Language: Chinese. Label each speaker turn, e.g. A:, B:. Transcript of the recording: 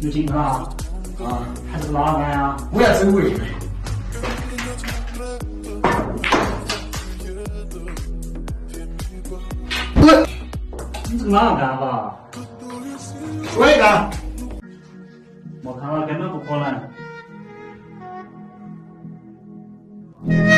A: 有情况啊？啊，还是哪个呀？
B: 我要走位。滚！
A: 你这个哪个干法？
B: 我也干。
A: 我看了根本不可能。Yeah.